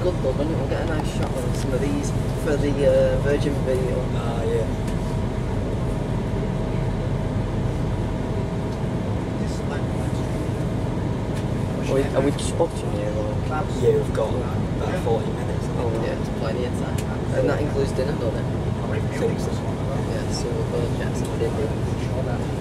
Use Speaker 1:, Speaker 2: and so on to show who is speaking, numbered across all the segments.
Speaker 1: some of these for the uh, Virgin video.
Speaker 2: Ah, yeah.
Speaker 3: Are we, are we just watching here or?
Speaker 2: Yeah, we've got about 40 minutes. I think.
Speaker 1: Yeah, it's plenty of time. And that includes dinner, doesn't it?
Speaker 2: Think so.
Speaker 1: Yeah, so we'll go get some dinner.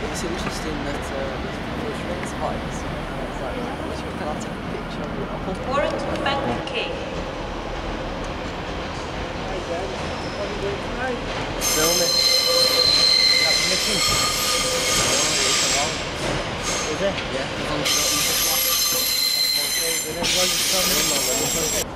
Speaker 1: It's interesting that uh, there's there's raised heights. and It's like, which one can I take a picture of it all?
Speaker 4: Warrington Bank Quay.
Speaker 1: Film it.
Speaker 3: Is it?
Speaker 1: Yeah, as long as it's not in the flash.
Speaker 4: The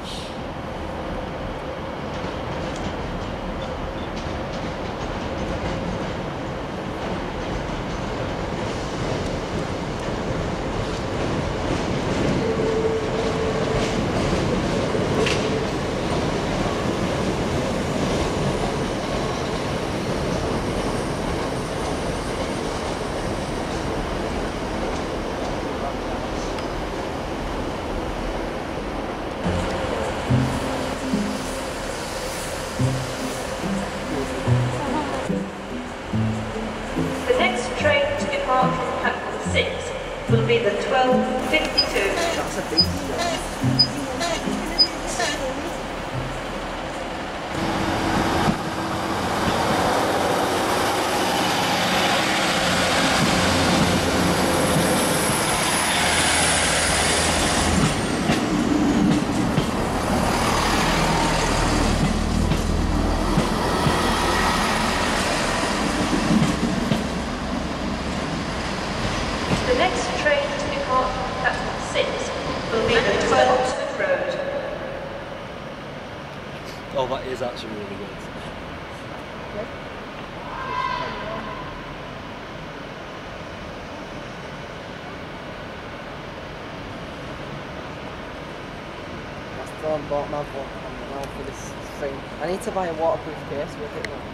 Speaker 1: I still haven't bought my book on the now um, for this thing. I need to buy a waterproof case with it now.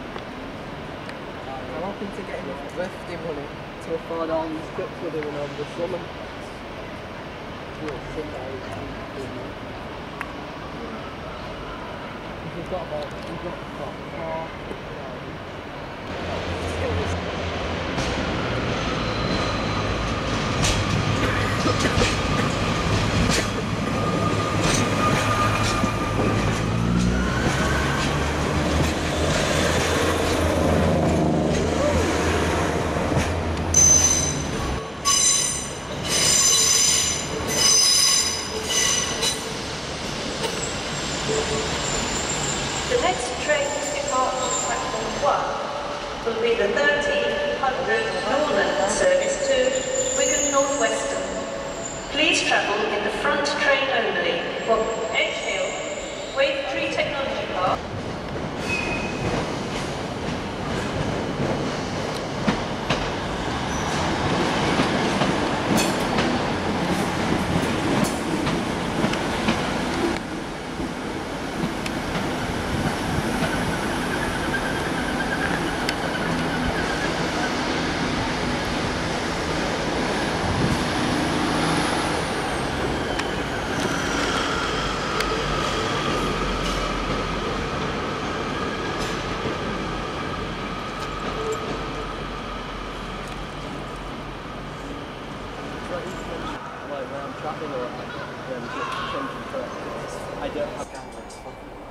Speaker 1: I'm hoping to get enough birthday money to afford all these trips we're doing over the summer. We'll sit there and we've got about, we've got about four, Like when I'm traveling or like, then just changing. I don't have
Speaker 2: cameras.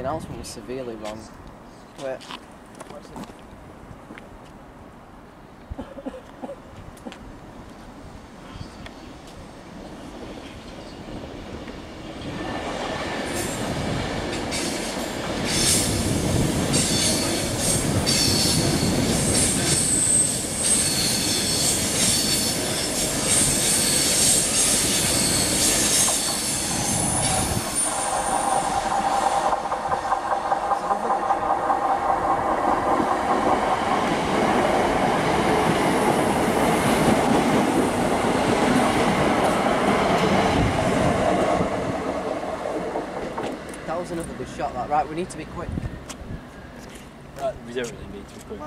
Speaker 2: announcement was severely wrong. Where Like, right, we need to be quick.
Speaker 5: Right, we don't really need to be quick.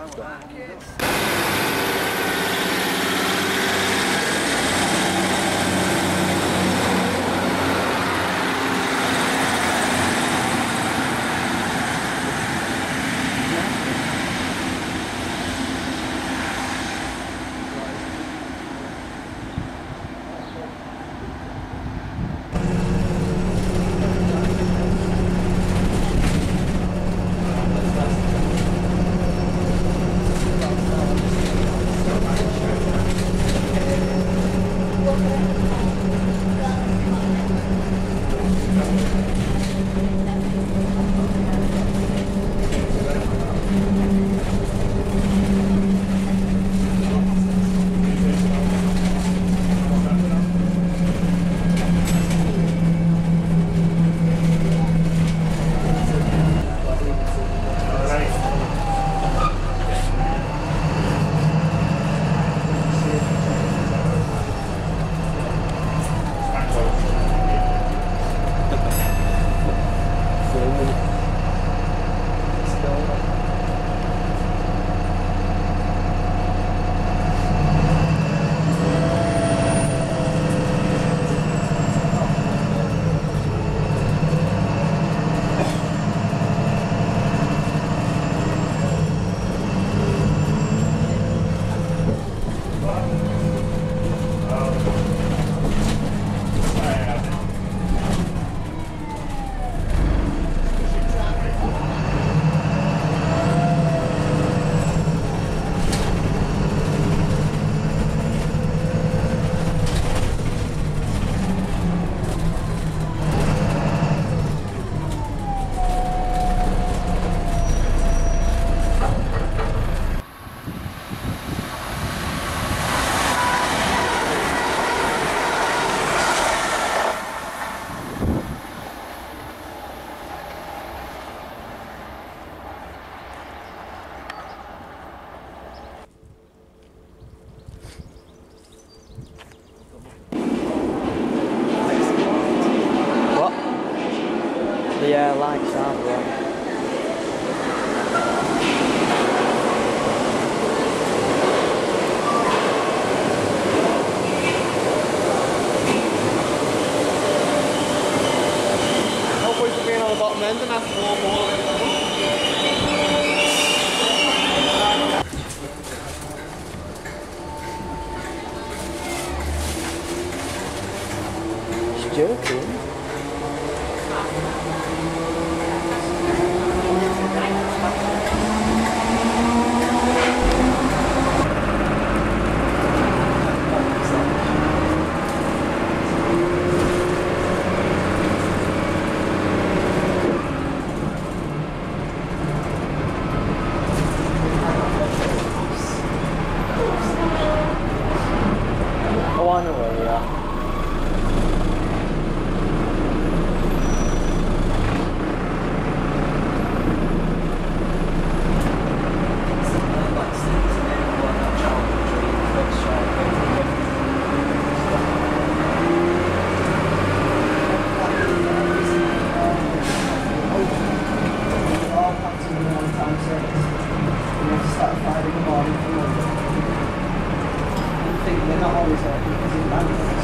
Speaker 1: For being on the bottom
Speaker 2: Thank you.